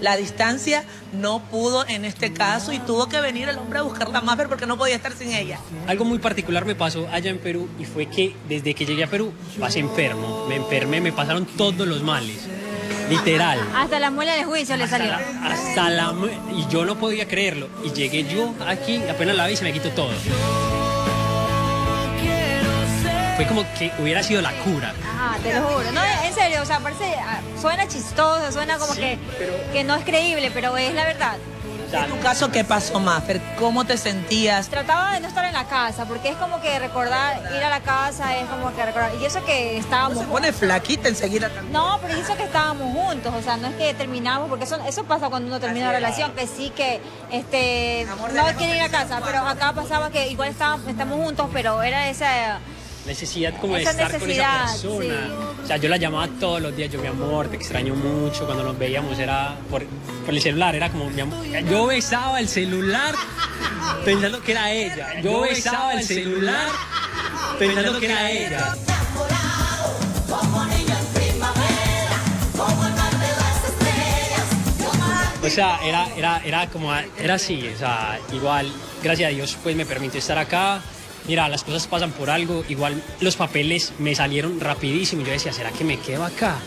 La distancia no pudo en este caso y tuvo que venir el hombre a buscarla a Maffer porque no podía estar sin ella. Algo muy particular me pasó allá en Perú y fue que desde que llegué a Perú pasé enfermo. Me enfermé, me pasaron todos los males. Literal. Hasta la muela de juicio le salió. Hasta la y yo no podía creerlo. Y llegué yo aquí, apenas la vi y se me quitó todo. Fue como que hubiera sido la cura. Ah, te lo juro. No, en serio, o sea, parece, ah, suena chistoso, suena como que, que no es creíble, pero es la verdad. En tu caso, ¿qué pasó, Maffer? ¿Cómo te sentías? Trataba de no estar en la casa, porque es como que recordar, ir a la casa es como que recordar. Y eso que estábamos. Se pone flaquita enseguida también. No, pero eso que estábamos juntos, o sea, no es que terminamos, porque eso, eso pasa cuando uno termina una relación, que sí que este no quiere ir a casa, pero acá pasaba que igual estábamos, estamos juntos, pero era esa necesidad como de estar con esa persona. O sea, yo la llamaba todos los días, yo mi amor, te extraño mucho, cuando nos veíamos era por, por el celular, era como mi amor. Yo besaba el celular pensando que era ella. Yo besaba el celular pensando que era ella. O sea, era, era, era como, era así, o sea, igual, gracias a Dios, pues me permitió estar acá, mira, las cosas pasan por algo, igual los papeles me salieron rapidísimo yo decía, ¿será que me quedo acá?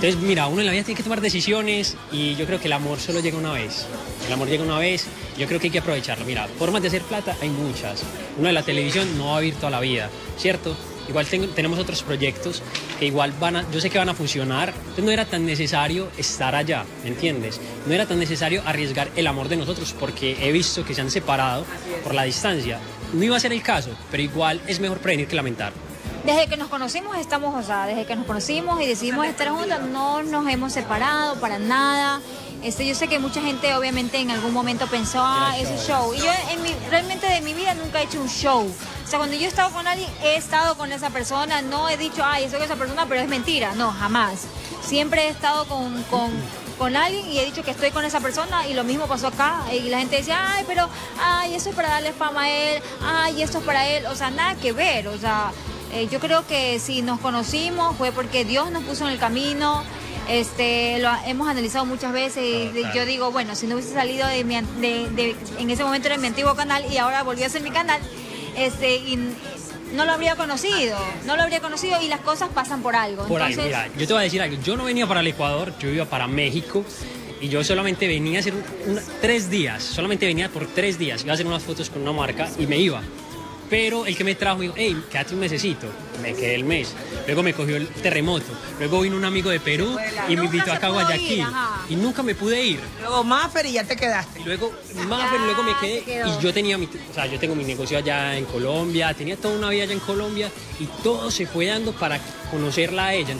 Entonces, mira, uno en la vida tiene que tomar decisiones y yo creo que el amor solo llega una vez. El amor llega una vez, yo creo que hay que aprovecharlo. Mira, formas de hacer plata hay muchas. Uno de la televisión no va a vivir toda la vida, ¿cierto? Igual tenemos otros proyectos que igual van a, yo sé que van a funcionar. Entonces no era tan necesario estar allá, ¿me entiendes? No era tan necesario arriesgar el amor de nosotros porque he visto que se han separado por la distancia. No iba a ser el caso, pero igual es mejor prevenir que lamentar. Desde que nos conocimos estamos, o sea, desde que nos conocimos y decidimos estar juntas, no nos hemos separado para nada. Este, yo sé que mucha gente obviamente en algún momento pensó, ah, es un show. Y yo en mi, realmente de mi vida nunca he hecho un show. O sea, cuando yo he estado con alguien, he estado con esa persona, no he dicho, ay, soy esa persona, pero es mentira. No, jamás. Siempre he estado con, con con alguien y he dicho que estoy con esa persona y lo mismo pasó acá y la gente decía, ay, pero, ay, eso es para darle fama a él, ay, esto es para él, o sea, nada que ver, o sea, eh, yo creo que si nos conocimos fue porque Dios nos puso en el camino, este, lo hemos analizado muchas veces y yo digo, bueno, si no hubiese salido de, mi, de, en ese momento era mi antiguo canal y ahora volvió a ser mi canal, este, y no lo habría conocido, no lo habría conocido y las cosas pasan por algo. Por algo, mira, yo te voy a decir algo, yo no venía para el Ecuador, yo iba para México y yo solamente venía a hacer tres días, solamente venía por tres días, iba a hacer unas fotos con una marca y me iba. Pero el que me trajo me dijo, hey, quédate un mesecito. Me quedé el mes. Luego me cogió el terremoto. Luego vino un amigo de Perú y me invitó acá a Guayaquil. y nunca me pude ir. Luego Maffer y ya te quedaste. Y luego Maffer, luego me quedé. Y yo tenía mi, o sea, yo tengo mi negocio allá en Colombia, tenía toda una vida allá en Colombia y todo se fue dando para conocerla a ella.